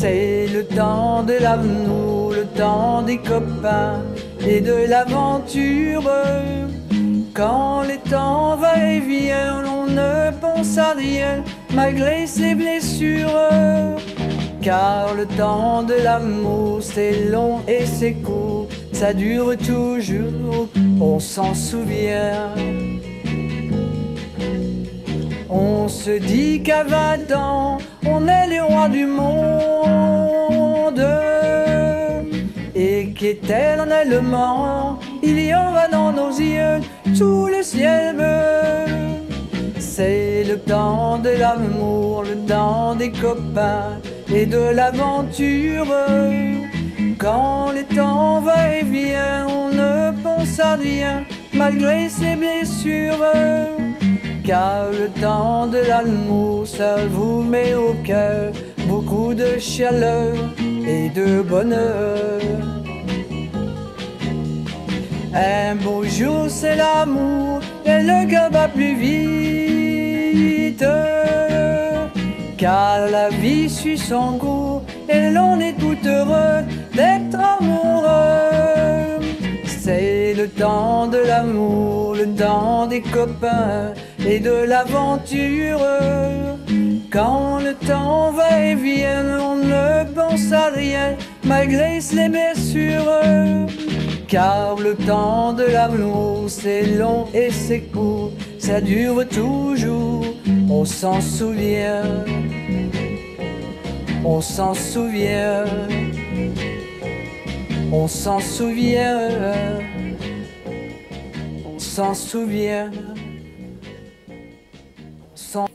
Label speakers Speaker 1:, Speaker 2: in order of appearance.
Speaker 1: C'est le temps de l'amour, le temps des copains et de l'aventure. Quand les temps va et vient, on ne pense à rien malgré ses blessures. Car le temps de l'amour c'est long et c'est court, ça dure toujours, on s'en souvient. On se dit qu'à 20 ans, on est les rois du monde. Et qu'éternellement, il y en va dans nos yeux tout le ciel bleu. C'est le temps de l'amour, le temps des copains et de l'aventure. Quand les temps va et vient, on ne pense à rien malgré ses blessures car le temps de l'amour, ça vous met au cœur beaucoup de chaleur et de bonheur. Un beau jour, c'est l'amour, et le cœur va plus vite. Car la vie suit son cours, et l'on est tout heureux d'être amoureux. C'est le temps de l'amour, le temps des copains et de l'aventure. Quand le temps va et vient, on ne pense à rien malgré les blessures. Car le temps de l'amour c'est long et c'est court, ça dure toujours, on s'en souvient, on s'en souvient, on s'en souvient, on s'en souvient. Sans